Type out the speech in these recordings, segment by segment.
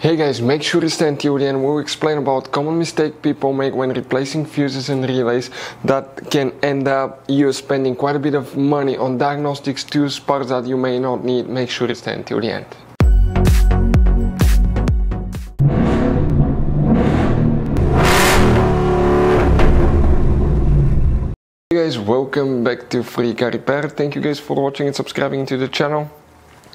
Hey guys, make sure to stay until the end. We'll explain about common mistake people make when replacing fuses and relays that can end up you spending quite a bit of money on diagnostics tools, parts that you may not need. Make sure to stay until the end. Hey guys, welcome back to Free Car Repair. Thank you guys for watching and subscribing to the channel.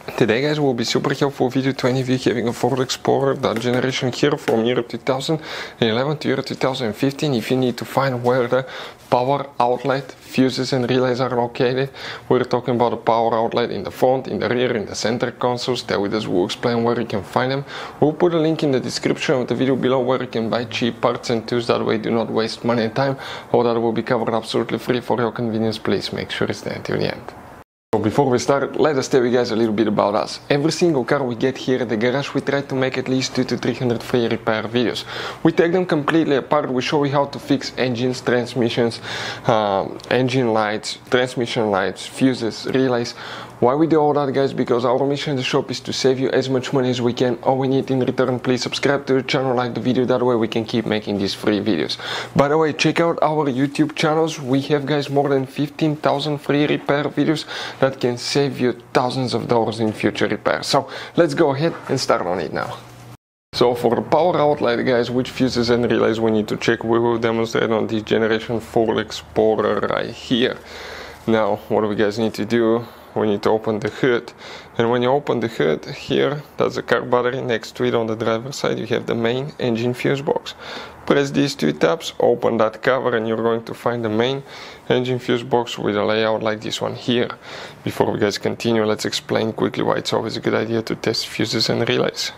Today guys will be super helpful video 20 giving a Ford Explorer that generation here from year 2011 to year 2015 if you need to find where the power outlet fuses and relays are located we're talking about a power outlet in the front in the rear in the center consoles. Stay with us we'll explain where you can find them. We'll put a link in the description of the video below where you can buy cheap parts and tools. That way do not waste money and time. All that will be covered absolutely free for your convenience. Please make sure to stay until the end before we start, let us tell you guys a little bit about us. Every single car we get here at the garage, we try to make at least 2 to 300 free repair videos. We take them completely apart, we show you how to fix engines, transmissions, uh, engine lights, transmission lights, fuses, relays, why we do all that guys? Because our mission in the shop is to save you as much money as we can. All we need in return, please subscribe to the channel, like the video, that way we can keep making these free videos. By the way, check out our YouTube channels. We have guys more than 15,000 free repair videos that can save you thousands of dollars in future repairs. So let's go ahead and start on it now. So for the power outlet guys, which fuses and relays we need to check, we will demonstrate on this generation Ford Explorer right here. Now, what do we guys need to do? We need to open the hood. And when you open the hood here that's the car battery next to it on the driver's side. You have the main engine fuse box. Press these two tabs open that cover and you're going to find the main engine fuse box with a layout like this one here. Before we guys continue let's explain quickly why it's always a good idea to test fuses and relays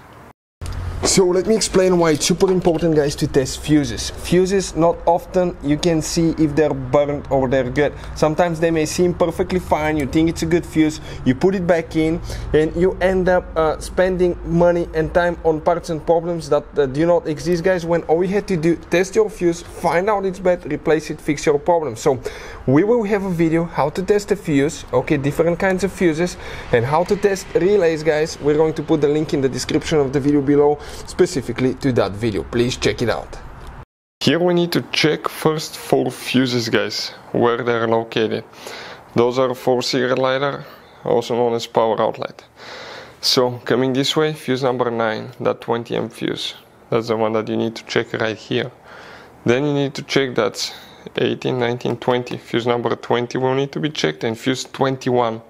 so let me explain why it's super important guys to test fuses. Fuses not often you can see if they're burnt or they're good. Sometimes they may seem perfectly fine, you think it's a good fuse, you put it back in and you end up uh, spending money and time on parts and problems that uh, do not exist guys when all you had to do test your fuse, find out it's bad, replace it, fix your problem. So we will have a video how to test a fuse, okay different kinds of fuses and how to test relays guys. We're going to put the link in the description of the video below specifically to that video. Please check it out. Here we need to check first four fuses guys, where they're located. Those are for cigarette lighter, also known as power outlet. So coming this way, fuse number 9, that 20 amp fuse. That's the one that you need to check right here. Then you need to check that 18, 19, 20. Fuse number 20 will need to be checked and fuse 21.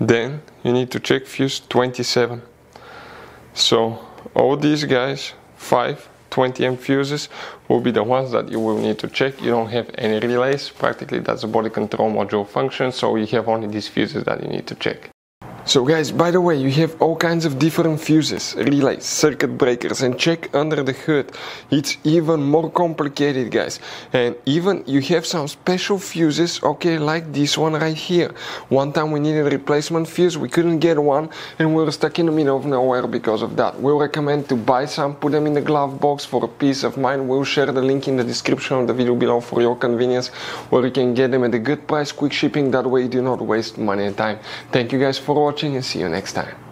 Then you need to check fuse 27. So all these guys, 5 20 amp fuses will be the ones that you will need to check. You don't have any relays, practically that's a body control module function, so you have only these fuses that you need to check. So guys, by the way, you have all kinds of different fuses, relays, circuit breakers and check under the hood. It's even more complicated guys. And even you have some special fuses, okay, like this one right here. One time we needed replacement fuse, we couldn't get one and we were stuck in the middle of nowhere because of that. We recommend to buy some, put them in the glove box for a peace of mind. We'll share the link in the description of the video below for your convenience where you can get them at a good price, quick shipping, that way you do not waste money and time. Thank you guys for watching watching and see you next time.